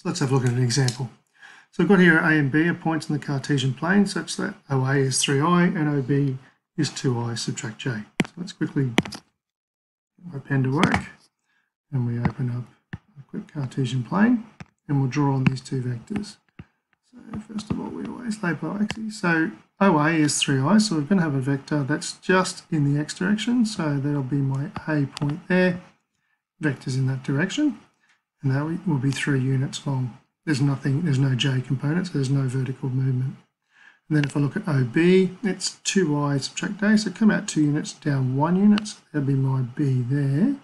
So let's have a look at an example. So I've got here A and B are points in the Cartesian plane such that OA is 3i and OB is 2i subtract j. So let's quickly get my pen to work and we open up a quick Cartesian plane and we'll draw on these two vectors. So first of all we always label our axes. So OA is 3i so we're going to have a vector that's just in the x direction so that'll be my A point there, vectors in that direction and that will be three units long. There's nothing, there's no j component, so there's no vertical movement. And then if I look at OB, it's 2i subtract a, so come out two units, down one unit, so that'll be my B there.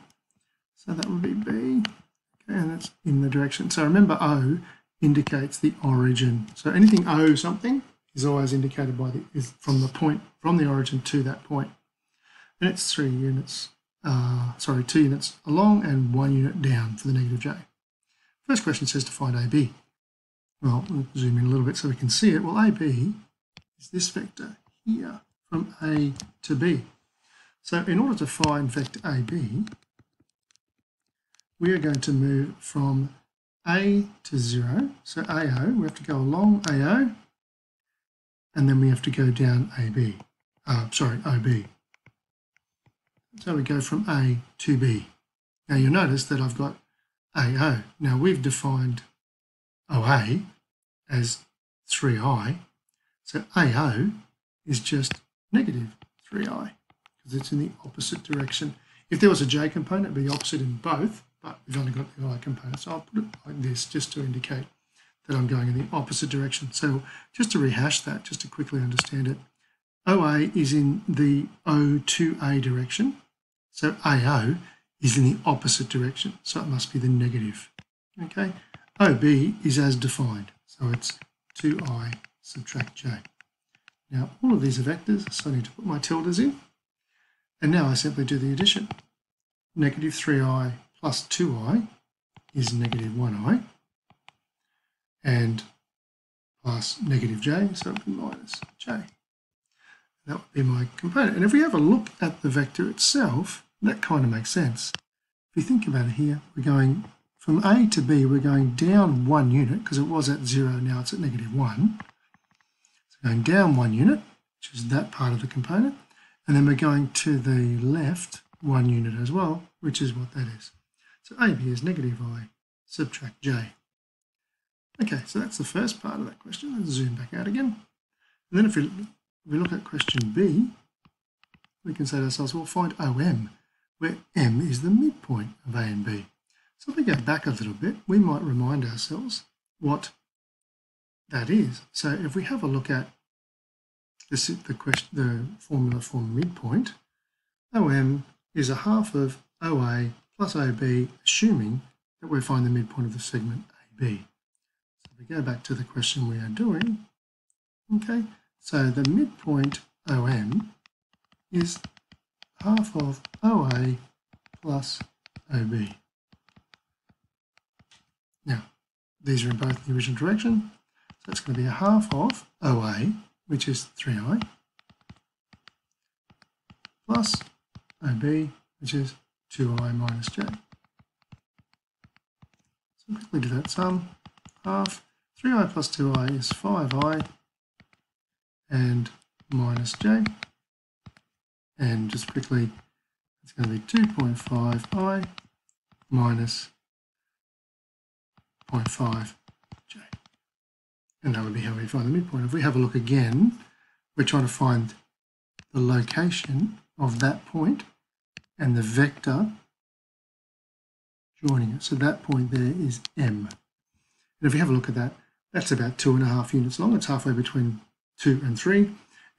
So that would be B, okay, and that's in the direction. So remember O indicates the origin. So anything O something is always indicated by the, is from the point, from the origin to that point. And it's three units uh, sorry, two units along and one unit down for the negative j. First question says to find AB. Well, we'll zoom in a little bit so we can see it. Well, AB is this vector here from A to B. So in order to find vector AB, we are going to move from A to 0, so AO, we have to go along AO, and then we have to go down AB, uh, sorry, OB. So we go from A to B. Now you'll notice that I've got AO. Now we've defined OA as 3i. So AO is just negative 3i because it's in the opposite direction. If there was a j component, it'd be opposite in both, but we've only got the i component. So I'll put it like this just to indicate that I'm going in the opposite direction. So just to rehash that, just to quickly understand it, OA is in the O2A direction. So AO is in the opposite direction, so it must be the negative. Okay, OB is as defined, so it's 2i subtract j. Now all of these are vectors, so I need to put my tildes in. And now I simply do the addition. Negative 3i plus 2i is negative 1i. And plus negative j, so it be minus j. That would be my component. And if we have a look at the vector itself, that kind of makes sense. If you think about it here, we're going from A to B, we're going down one unit because it was at zero, now it's at negative one. So going down one unit, which is that part of the component, and then we're going to the left one unit as well, which is what that is. So AB is negative I subtract J. Okay, so that's the first part of that question. Let's zoom back out again. And then if we, if we look at question B, we can say to ourselves, well, find OM where M is the midpoint of A and B. So if we go back a little bit, we might remind ourselves what that is. So if we have a look at this, the, question, the formula for midpoint, OM is a half of OA plus OB, assuming that we find the midpoint of the segment AB. So if we go back to the question we are doing, okay, so the midpoint OM is half of OA plus OB. Now, these are in both the original direction, so it's going to be a half of OA, which is 3i, plus OB, which is 2i minus j. So quickly do that sum, half, 3i plus 2i is 5i, and minus j, and just quickly, it's going to be 2.5i minus 0.5j. And that would be how we find the midpoint. If we have a look again, we're trying to find the location of that point and the vector joining it. So that point there is M. And if we have a look at that, that's about two and a half units long. It's halfway between two and three,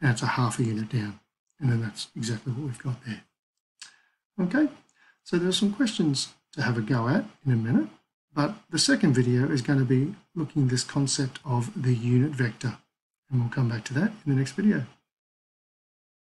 and it's a half a unit down. And then that's exactly what we've got there. Okay, so there's some questions to have a go at in a minute, but the second video is going to be looking at this concept of the unit vector, and we'll come back to that in the next video.